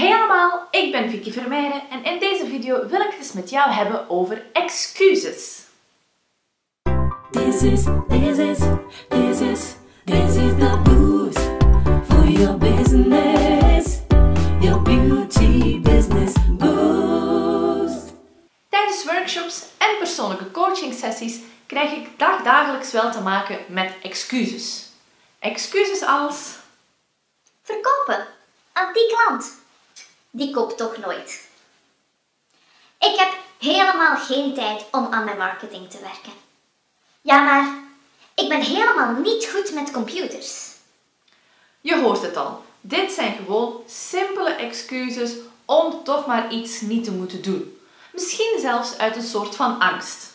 Hey allemaal, ik ben Vicky Vermeijden en in deze video wil ik het eens met jou hebben over excuses. This is, this is, this is, this is the boost for your business, your beauty business boost. Tijdens workshops en persoonlijke coaching sessies krijg ik dagdagelijks wel te maken met excuses. Excuses als Verkopen aan die klant. Die koopt toch nooit. Ik heb helemaal geen tijd om aan mijn marketing te werken. Ja, maar ik ben helemaal niet goed met computers. Je hoort het al. Dit zijn gewoon simpele excuses om toch maar iets niet te moeten doen. Misschien zelfs uit een soort van angst.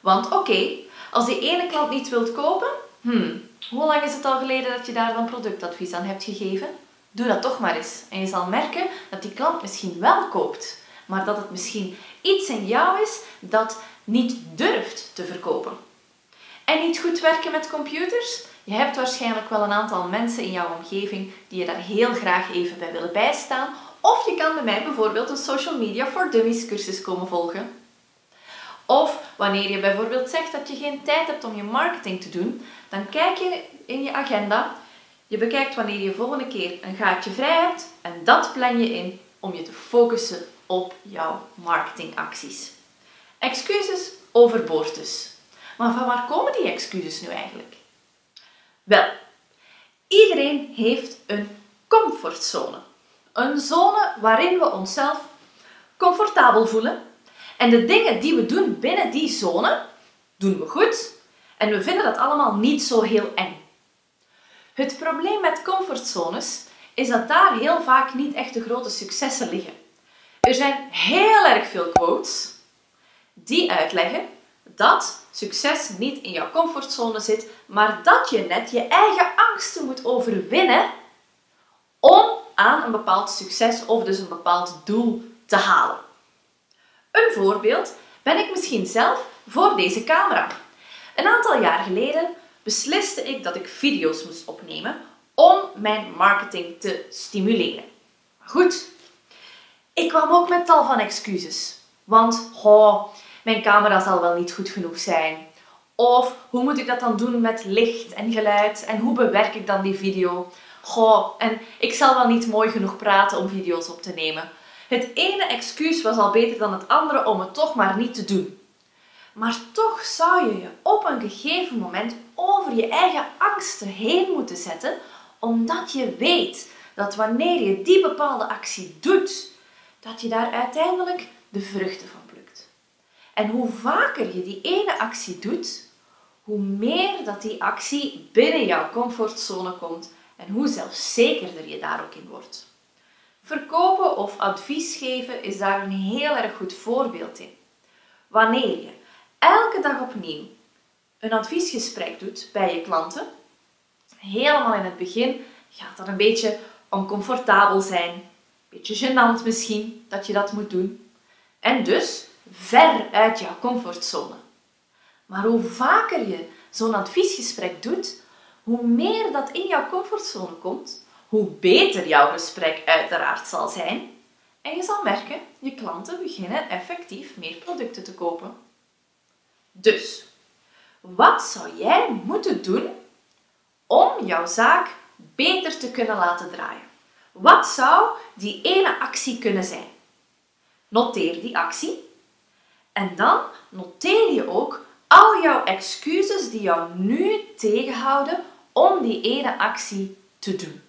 Want oké, als die ene klant niet wilt kopen, hmm, hoe lang is het al geleden dat je daar dan productadvies aan hebt gegeven? Doe dat toch maar eens. En je zal merken dat die klant misschien wel koopt, maar dat het misschien iets in jou is dat niet durft te verkopen. En niet goed werken met computers? Je hebt waarschijnlijk wel een aantal mensen in jouw omgeving die je daar heel graag even bij willen bijstaan. Of je kan bij mij bijvoorbeeld een Social Media for Dummies cursus komen volgen. Of wanneer je bijvoorbeeld zegt dat je geen tijd hebt om je marketing te doen, dan kijk je in je agenda. Je bekijkt wanneer je volgende keer een gaatje vrij hebt en dat plan je in om je te focussen op jouw marketingacties. Excuses overboord dus. Maar van waar komen die excuses nu eigenlijk? Wel, iedereen heeft een comfortzone. Een zone waarin we onszelf comfortabel voelen. En de dingen die we doen binnen die zone, doen we goed. En we vinden dat allemaal niet zo heel eng. Het probleem met comfortzones is dat daar heel vaak niet echt de grote successen liggen. Er zijn heel erg veel quotes die uitleggen dat succes niet in jouw comfortzone zit, maar dat je net je eigen angsten moet overwinnen om aan een bepaald succes of dus een bepaald doel te halen. Een voorbeeld ben ik misschien zelf voor deze camera. Een aantal jaar geleden besliste ik dat ik video's moest opnemen om mijn marketing te stimuleren. Goed, ik kwam ook met tal van excuses. Want, oh, mijn camera zal wel niet goed genoeg zijn. Of hoe moet ik dat dan doen met licht en geluid? En hoe bewerk ik dan die video? Goh, en ik zal wel niet mooi genoeg praten om video's op te nemen. Het ene excuus was al beter dan het andere om het toch maar niet te doen. Maar toch zou je je op een gegeven moment over je eigen angsten heen moeten zetten, omdat je weet dat wanneer je die bepaalde actie doet, dat je daar uiteindelijk de vruchten van plukt. En hoe vaker je die ene actie doet, hoe meer dat die actie binnen jouw comfortzone komt en hoe zelfzekerder je daar ook in wordt. Verkopen of advies geven is daar een heel erg goed voorbeeld in. Wanneer je elke dag opnieuw een adviesgesprek doet bij je klanten, helemaal in het begin gaat dat een beetje oncomfortabel zijn, een beetje gênant misschien dat je dat moet doen. En dus ver uit jouw comfortzone. Maar hoe vaker je zo'n adviesgesprek doet, hoe meer dat in jouw comfortzone komt, hoe beter jouw gesprek uiteraard zal zijn. En je zal merken, je klanten beginnen effectief meer producten te kopen. Dus, wat zou jij moeten doen om jouw zaak beter te kunnen laten draaien? Wat zou die ene actie kunnen zijn? Noteer die actie en dan noteer je ook al jouw excuses die jou nu tegenhouden om die ene actie te doen.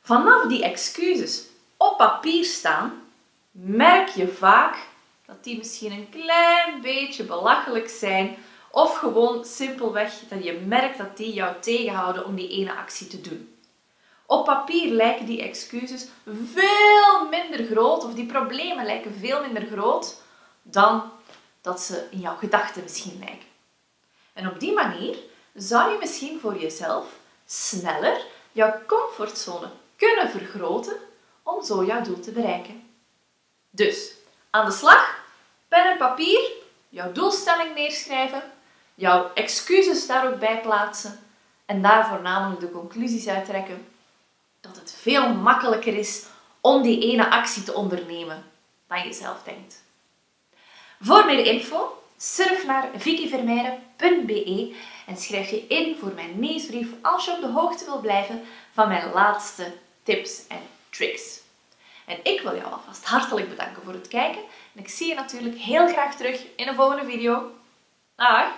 Vanaf die excuses op papier staan, merk je vaak dat die misschien een klein beetje belachelijk zijn of gewoon simpelweg dat je merkt dat die jou tegenhouden om die ene actie te doen. Op papier lijken die excuses veel minder groot of die problemen lijken veel minder groot dan dat ze in jouw gedachten misschien lijken. En op die manier zou je misschien voor jezelf sneller jouw comfortzone kunnen vergroten om zo jouw doel te bereiken. Dus, aan de slag, pen en papier, jouw doelstelling neerschrijven, jouw excuses daar ook bij plaatsen en daar voornamelijk de conclusies uittrekken dat het veel makkelijker is om die ene actie te ondernemen dan je zelf denkt. Voor meer info, surf naar vickyvermeijeren.be en schrijf je in voor mijn nieuwsbrief als je op de hoogte wil blijven van mijn laatste tips en tricks. En ik wil jou alvast hartelijk bedanken voor het kijken en ik zie je natuurlijk heel graag terug in een volgende video. Dag!